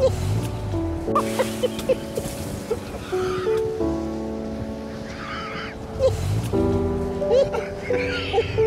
Ha ha ha!